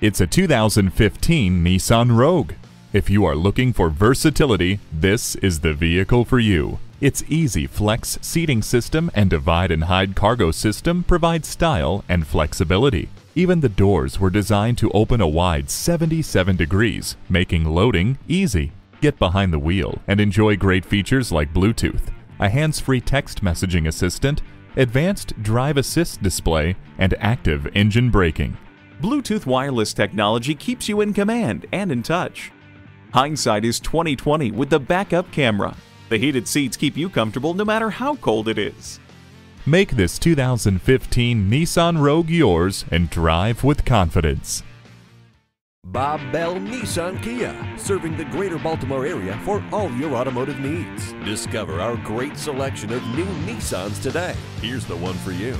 It's a 2015 Nissan Rogue. If you are looking for versatility, this is the vehicle for you. Its easy flex seating system and divide and hide cargo system provide style and flexibility. Even the doors were designed to open a wide 77 degrees, making loading easy. Get behind the wheel and enjoy great features like Bluetooth, a hands-free text messaging assistant, advanced drive assist display, and active engine braking. Bluetooth wireless technology keeps you in command and in touch. Hindsight is 2020 with the backup camera. The heated seats keep you comfortable no matter how cold it is. Make this 2015 Nissan Rogue yours and drive with confidence. Bob Bell Nissan Kia, serving the greater Baltimore area for all your automotive needs. Discover our great selection of new Nissans today. Here's the one for you.